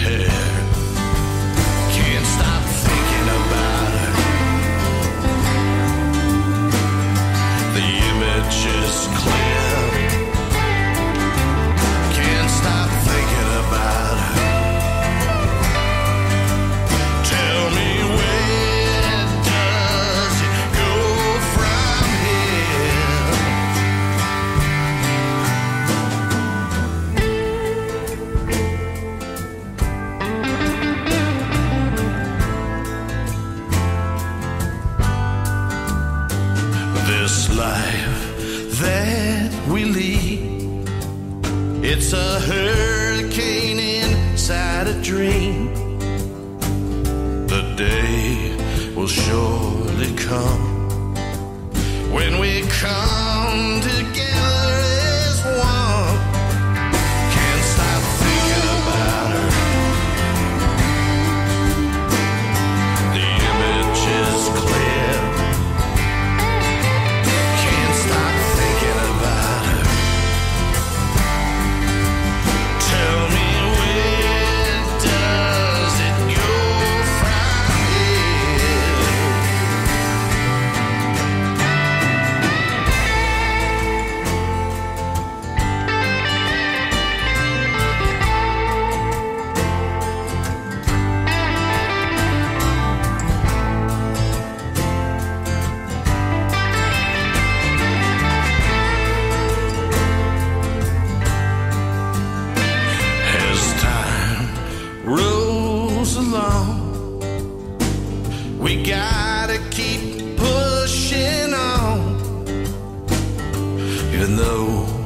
head. know.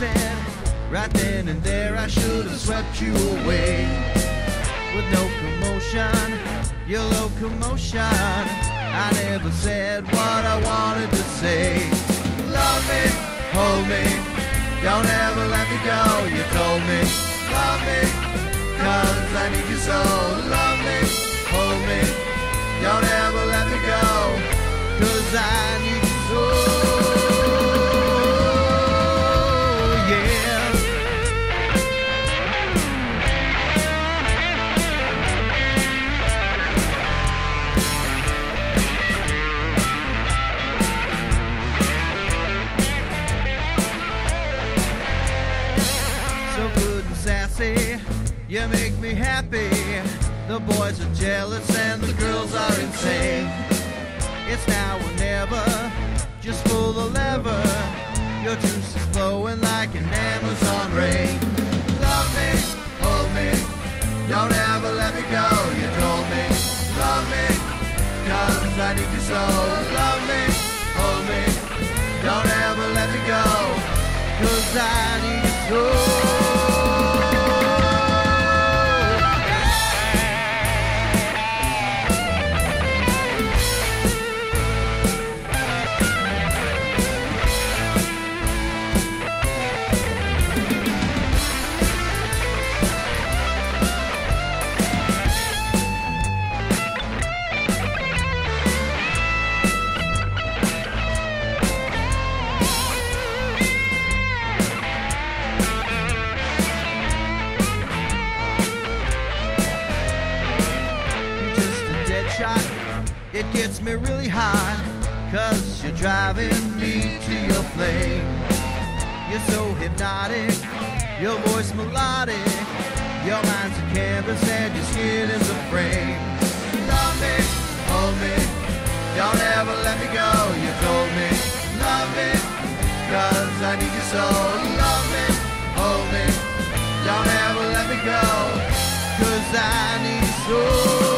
sand. Right then and there, I should have swept you away. With no commotion, your locomotion. I never said what I wanted to say. Love me, hold me, don't ever let me go. You told me, love me, cause I need you so. Love me, hold me, don't ever let me go, cause I need you. So love me, hold me, don't ever let me go, cause I need you. You're driving me to your flame. You're so hypnotic, your voice melodic. Your mind's a canvas and your skin is a frame. Love me, hold me, don't ever let me go. You told me, love me, cause I need you so. Love me, hold me, don't ever let me go. Cause I need you so.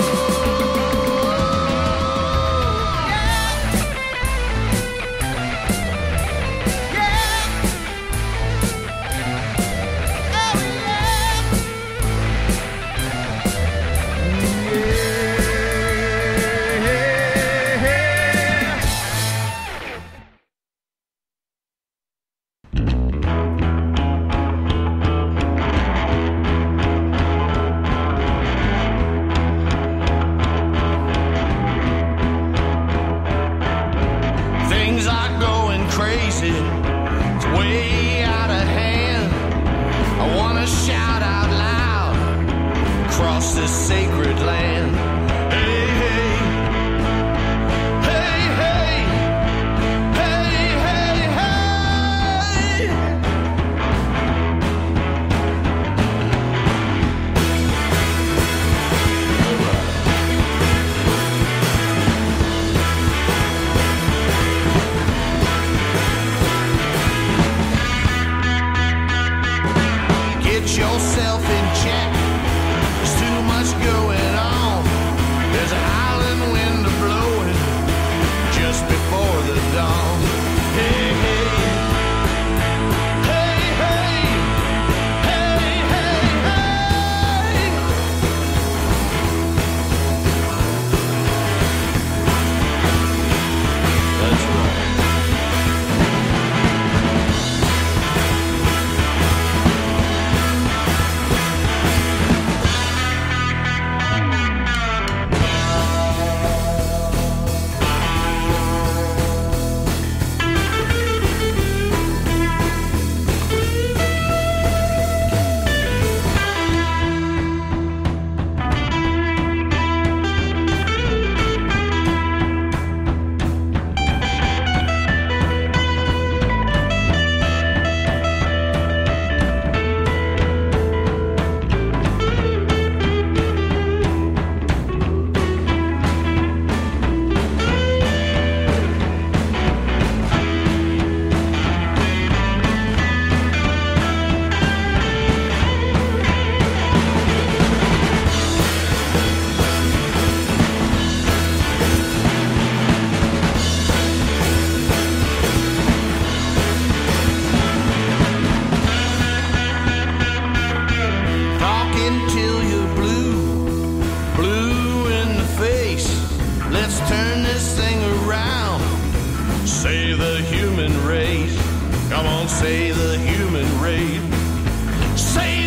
Across sacred Come on, say the human race. Say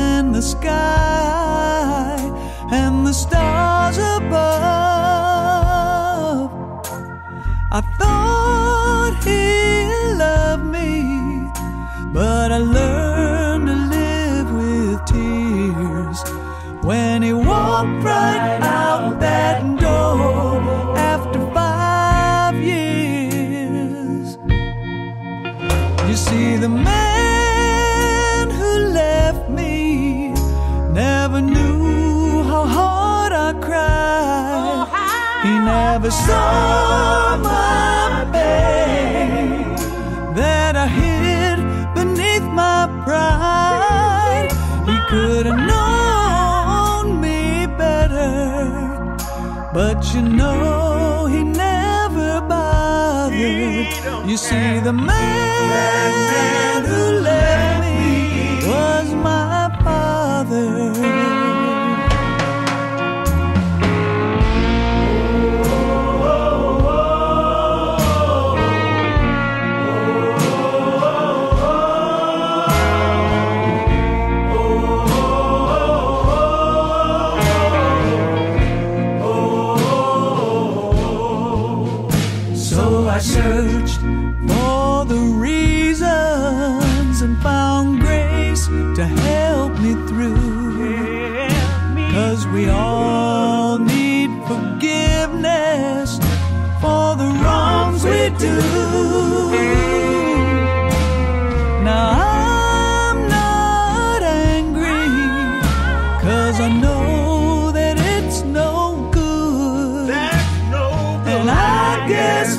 the sky and the stars above. I thought he loved me, but I learned to live with tears when he walked right out that door after five years. You see, the man never saw my pain that I hid beneath my pride. He could have known me better, but you know he never bothered. You see, the man who left me was my I searched for the reasons and found grace to help me through. Cause we all need forgiveness for the wrongs we do. Now I'm not angry, cause I know that it's no good. And I guess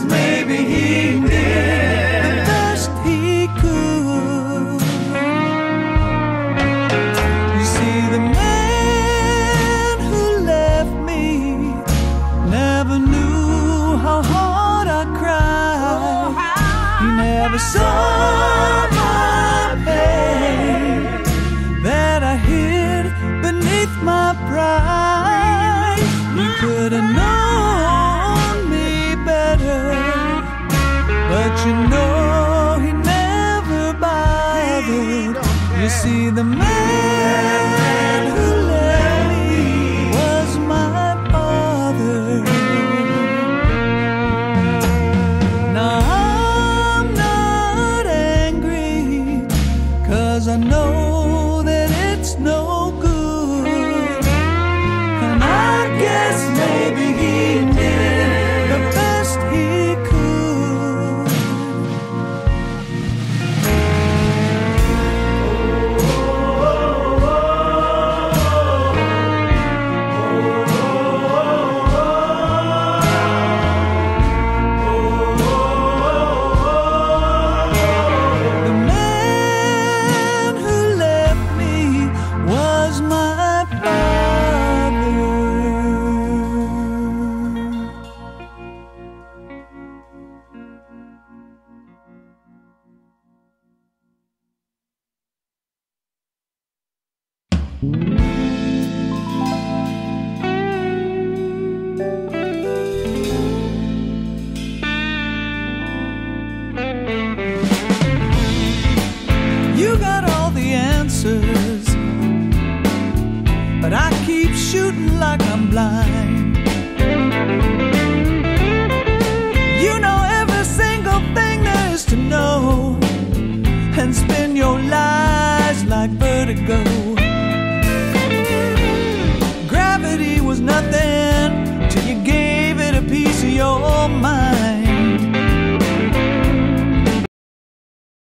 the answers, but I keep shooting like I'm blind. You know every single thing there is to know, and spin your lies like vertigo.